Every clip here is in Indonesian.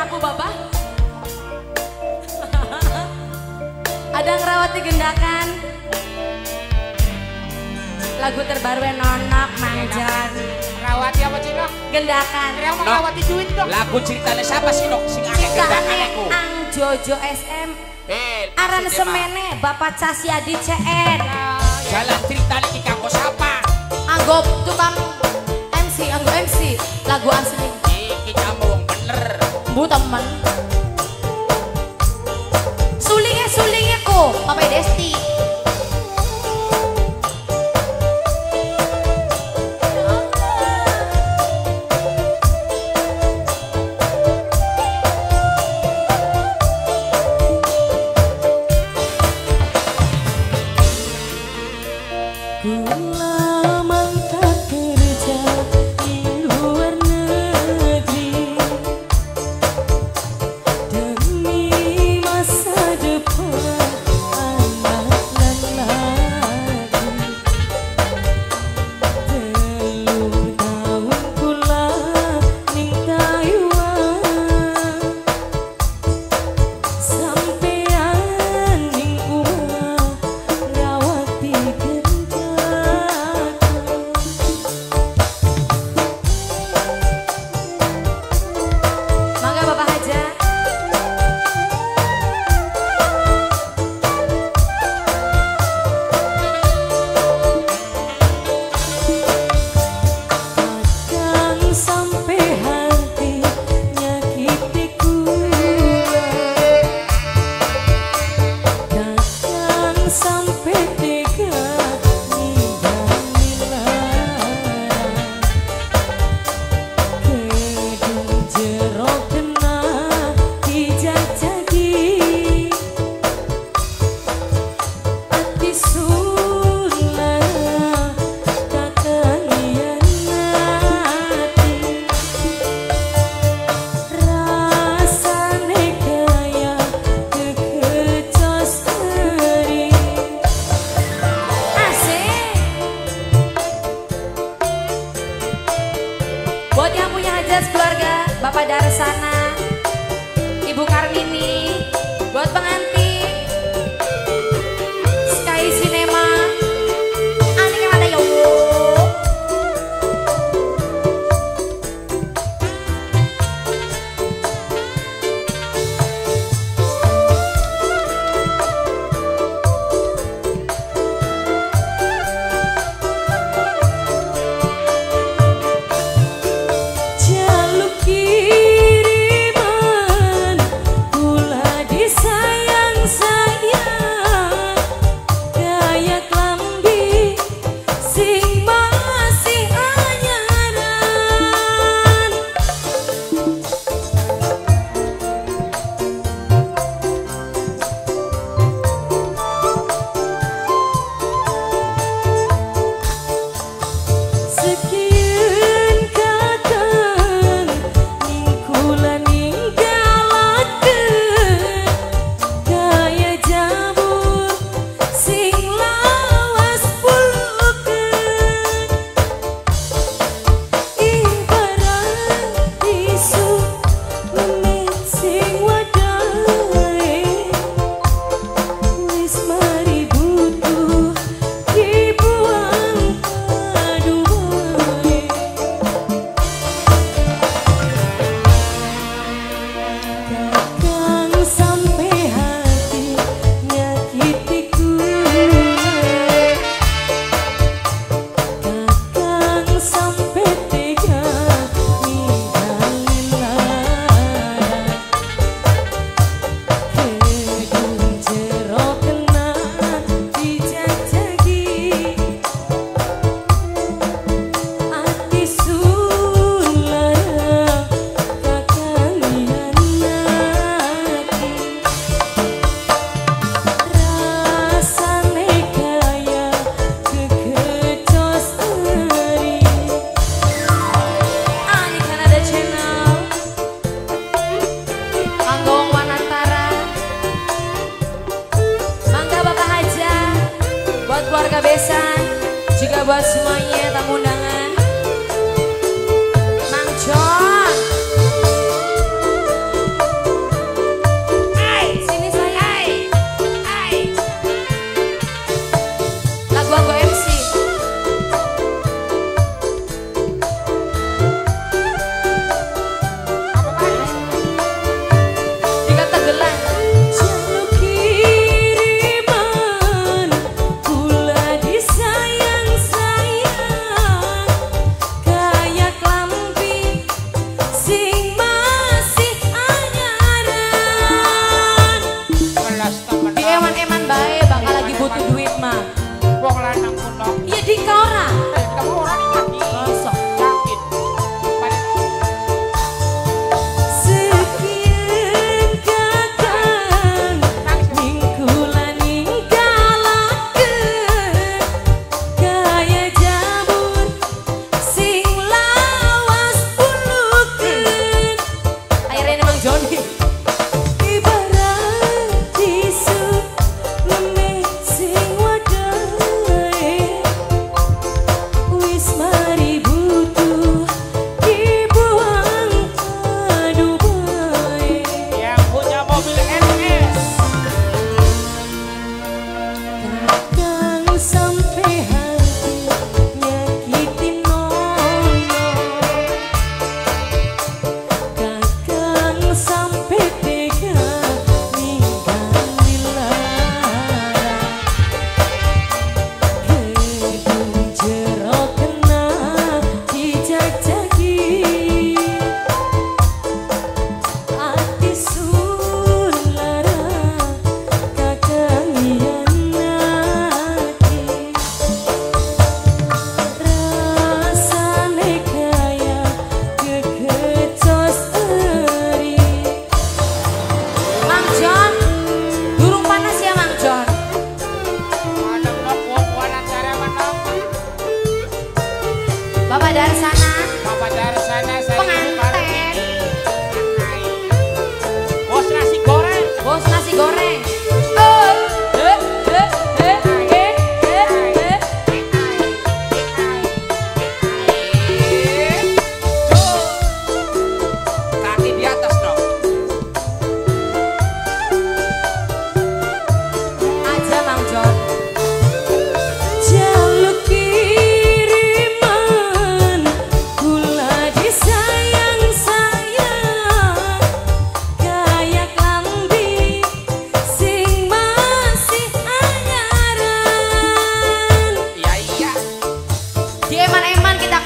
aku Bapak? Ada ngerawat di gendakan? Lagu terbaru yang nonok mangjan. Rawati apa sih? Gendakan. Yang mau rawati duit dong. Lagu ceritanya siapa sih nok? Sing akeh gendakan aku. Ang Jojo SM. Eh, Aran semene Bapak Casyadi CN. Jalan ceritanya kita kanggo siapa? Anggap tukang MC, anggap MC. Lagu asli. Bu teman. Sulingnya sulingnya kok, Papa Desti.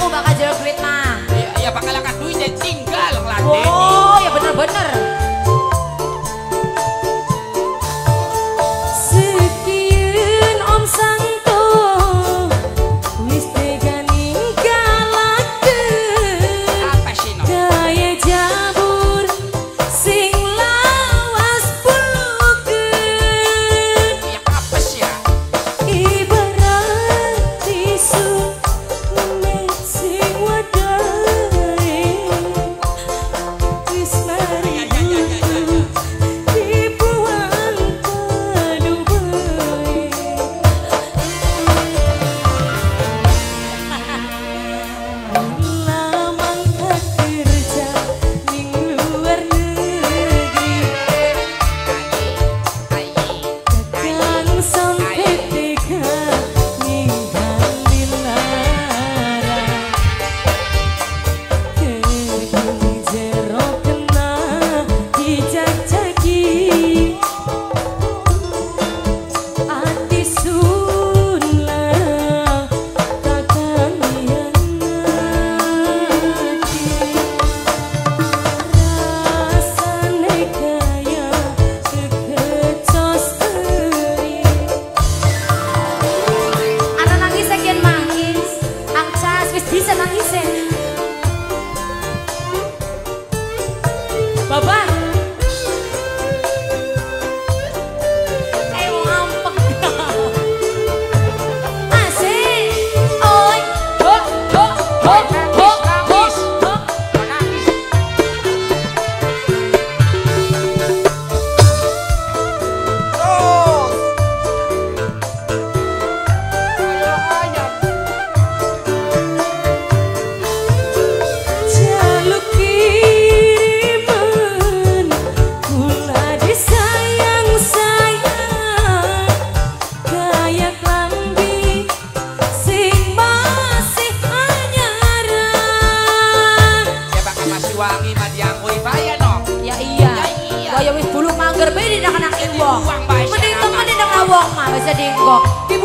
aku bakal jual duit mah. Iya, ya bakal angkat duit dan tinggal ngelatih. Oh, ya bener-bener. Bapak. Wong mah